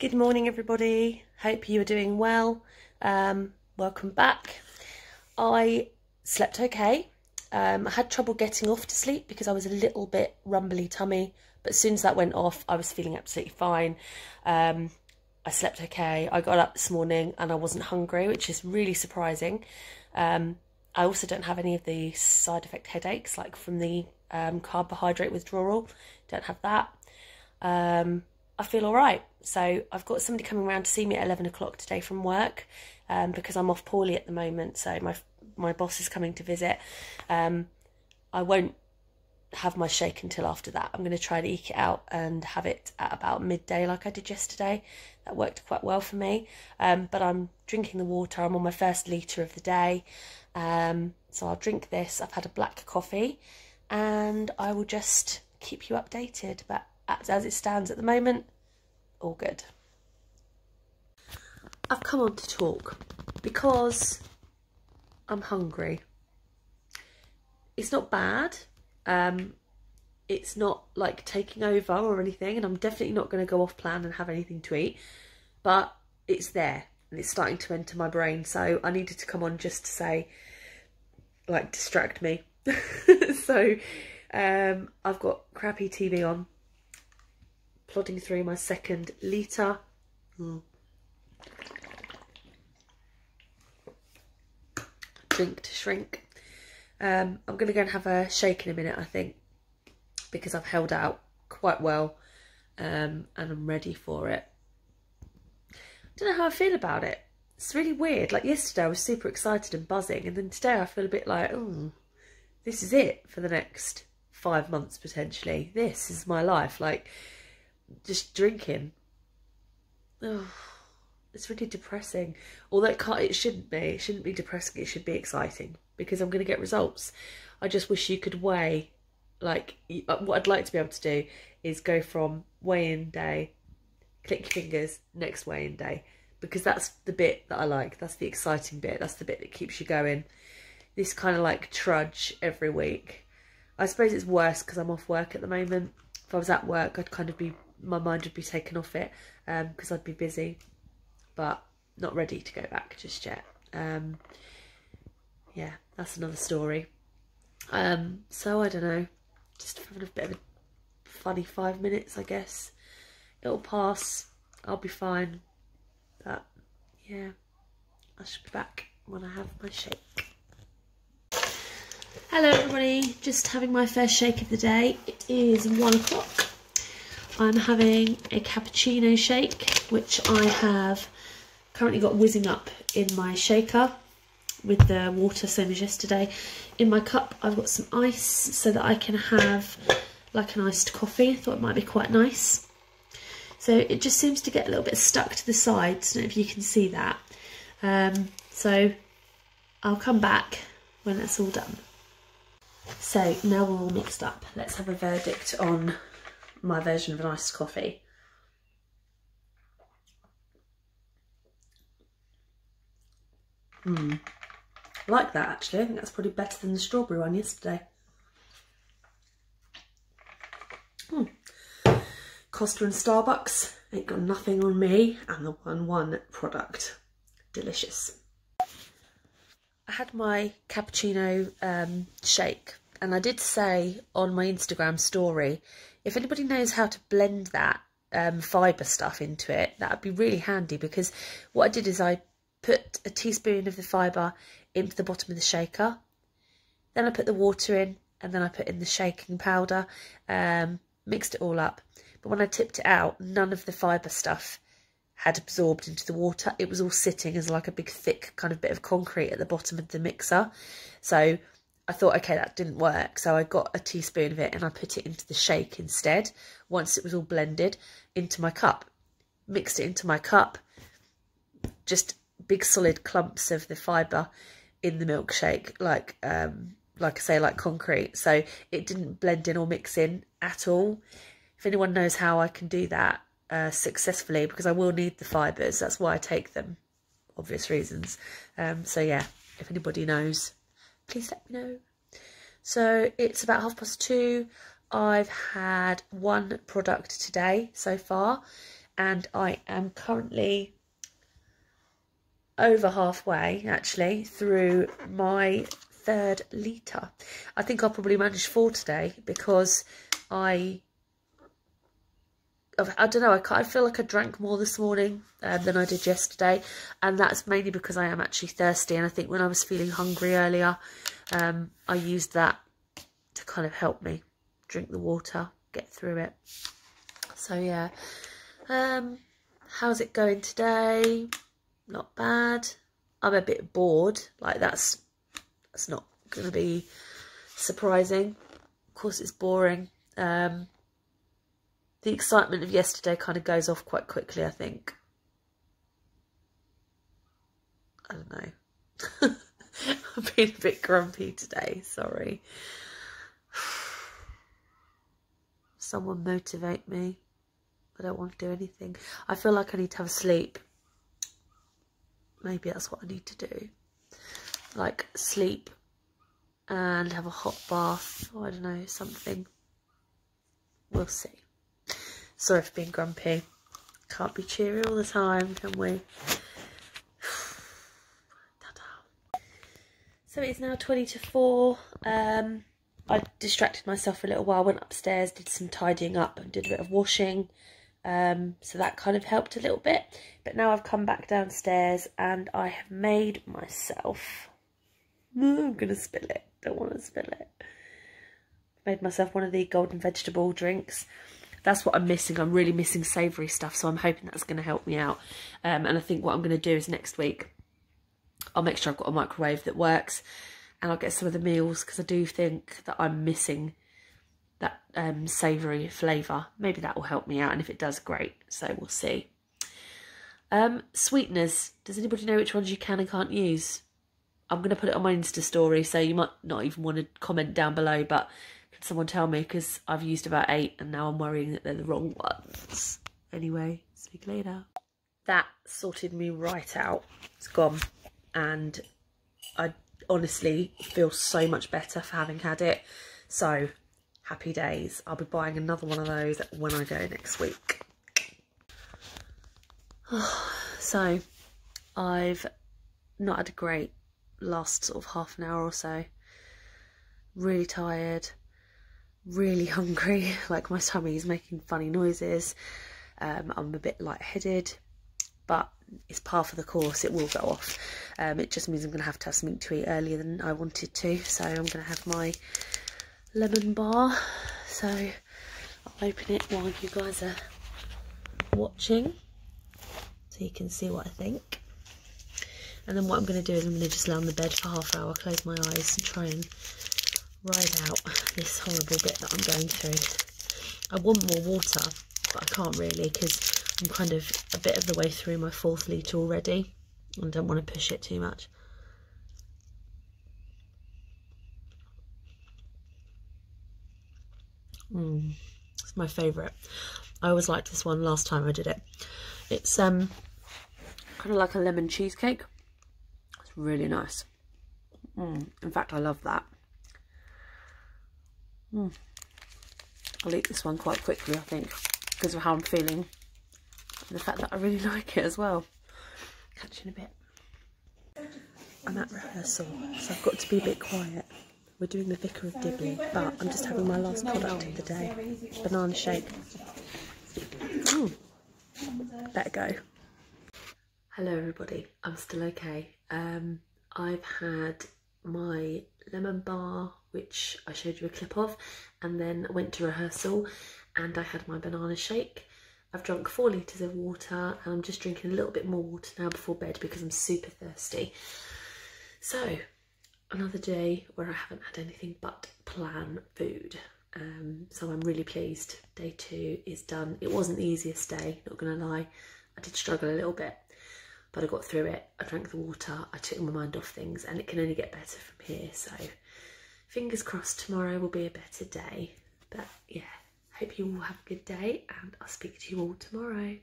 Good morning, everybody. Hope you are doing well. Um, welcome back. I slept okay. Um, I had trouble getting off to sleep because I was a little bit rumbly tummy, but as soon as that went off, I was feeling absolutely fine. Um, I slept okay. I got up this morning and I wasn't hungry, which is really surprising. Um, I also don't have any of the side effect headaches, like from the um, carbohydrate withdrawal. Don't have that. Um, I feel all right. So I've got somebody coming around to see me at 11 o'clock today from work um, because I'm off poorly at the moment. So my my boss is coming to visit. Um, I won't have my shake until after that. I'm going to try to eke it out and have it at about midday like I did yesterday. That worked quite well for me. Um, but I'm drinking the water. I'm on my first litre of the day. Um, so I'll drink this. I've had a black coffee and I will just keep you updated. But as, it stands at the moment, all good. I've come on to talk because I'm hungry. It's not bad. Um, it's not like taking over or anything, and I'm definitely not going to go off plan and have anything to eat. But it's there and it's starting to enter my brain, so I needed to come on just to say, like, distract me. so um, I've got crappy TV on, plodding through my second litre. Mm. Drink to shrink. Um, I'm going to go and have a shake in a minute, I think, because I've held out quite well um, and I'm ready for it. I don't know how I feel about it. It's really weird. Like yesterday I was super excited and buzzing and then today I feel a bit like, oh, this is it for the next five months potentially. This is my life. Like just drinking. Oh, it's really depressing. Although it can't, it shouldn't be. It shouldn't be depressing. It should be exciting because I'm going to get results. I just wish you could weigh, like, uh, what I'd like to be able to do is go from weigh-in day, click your fingers, next weigh-in day, because that's the bit that I like. That's the exciting bit. That's the bit that keeps you going. This kind of like trudge every week. I suppose it's worse because I'm off work at the moment. If I was at work, I'd kind of be, my mind would be taken off it because um, I'd be busy, but not ready to go back just yet. Um, yeah, that's another story. Um, so I don't know, just having a bit of a funny five minutes, I guess. It'll pass. I'll be fine. But yeah, I should be back when I have my shake. Hello everybody, just having my first shake of the day. It is one o'clock. I'm having a cappuccino shake, which I have currently got whizzing up in my shaker with the water same as yesterday. In my cup I've got some ice so that I can have like an iced coffee. I thought it might be quite nice. So it just seems to get a little bit stuck to the sides. I don't know if you can see that. Um, so I'll come back when that's all done. So now we're all mixed up. Let's have a verdict on my version of an iced coffee. Hmm. Like that actually. I think that's probably better than the strawberry one yesterday. Hmm. Costa and Starbucks ain't got nothing on me and the one one product. Delicious. I had my cappuccino um, shake and I did say on my Instagram story, if anybody knows how to blend that um, fibre stuff into it, that would be really handy because what I did is I put a teaspoon of the fibre into the bottom of the shaker. Then I put the water in and then I put in the shaking powder, um, mixed it all up. But when I tipped it out, none of the fibre stuff had absorbed into the water. It was all sitting as like a big thick kind of bit of concrete at the bottom of the mixer. So I thought, okay, that didn't work. So I got a teaspoon of it and I put it into the shake instead. Once it was all blended into my cup, mixed it into my cup, just big solid clumps of the fibre in the milkshake, like um, like I say, like concrete. So it didn't blend in or mix in at all. If anyone knows how I can do that, uh, successfully because I will need the fibres. That's why I take them, obvious reasons. Um, so yeah, if anybody knows, please let me know. So it's about half past two. I've had one product today so far and I am currently over halfway actually through my third litre. I think I'll probably manage four today because I I don't know, I, feel like I drank more this morning um, than I did yesterday. And that's mainly because I am actually thirsty. And I think when I was feeling hungry earlier, um, I used that to kind of help me drink the water, get through it. So, yeah. Um, how's it going today? Not bad. I'm a bit bored. Like, that's, that's not going to be surprising. Of course, it's boring. Um, the excitement of yesterday kind of goes off quite quickly, I think. I don't know. I've been a bit grumpy today, sorry. Someone motivate me. I don't want to do anything. I feel like I need to have a sleep. Maybe that's what I need to do. Like sleep and have a hot bath. I don't know, something. We'll see. Sorry for being grumpy. Can't be cheery all the time, can we? so it's now 20 to 4. Um, I distracted myself for a little while, went upstairs, did some tidying up and did a bit of washing. Um, so that kind of helped a little bit. But now I've come back downstairs and I have made myself... I'm going to spill it. Don't want to spill it. Made myself one of the golden vegetable drinks that's what I'm missing. I'm really missing savoury stuff, so I'm hoping that's going to help me out. Um, and I think what I'm going to do is next week, I'll make sure I've got a microwave that works and I'll get some of the meals because I do think that I'm missing that um, savoury flavour. Maybe that will help me out and if it does, great. So we'll see. Um, sweeteners. Does anybody know which ones you can and can't use? I'm going to put it on my Insta story, so you might not even want to comment down below, but someone tell me because I've used about eight and now I'm worrying that they're the wrong ones. Anyway, speak later. That sorted me right out. It's gone. And I honestly feel so much better for having had it. So, happy days. I'll be buying another one of those when I go next week. so, I've not had a great last sort of half an hour or so. Really tired really hungry, like my tummy is making funny noises. Um, I'm a bit lightheaded, but it's part of the course, it will go off. Um, it just means I'm going to have to have something to eat earlier than I wanted to, so I'm going to have my lemon bar. So I'll open it while you guys are watching, so you can see what I think. And then what I'm going to do is I'm going to just lay on the bed for half an hour, close my eyes and try and ride out this horrible bit that I'm going through. I want more water, but I can't really because I'm kind of a bit of the way through my fourth litre already and don't want to push it too much. Mm, it's my favourite. I always liked this one last time I did it. It's um kind of like a lemon cheesecake. It's really nice. Mm, in fact, I love that. Mm. I'll eat this one quite quickly, I think, because of how I'm feeling. And the fact that I really like it as well. Catch in a bit. I'm at rehearsal, so I've got to be a bit quiet. We're doing the Vicar of Dibley, but I'm just having my last product of the day. Banana shake. Mm. Better go. Hello everybody, I'm still okay. Um, I've had my lemon bar which I showed you a clip of and then went to rehearsal and I had my banana shake. I've drunk four litres of water and I'm just drinking a little bit more water now before bed because I'm super thirsty. So another day where I haven't had anything but plan food. Um, so I'm really pleased. Day two is done. It wasn't the easiest day, not gonna lie. I did struggle a little bit, but I got through it. I drank the water, I took my mind off things, and it can only get better from here. So fingers crossed tomorrow will be a better day. But yeah, hope you all have a good day and I'll speak to you all tomorrow.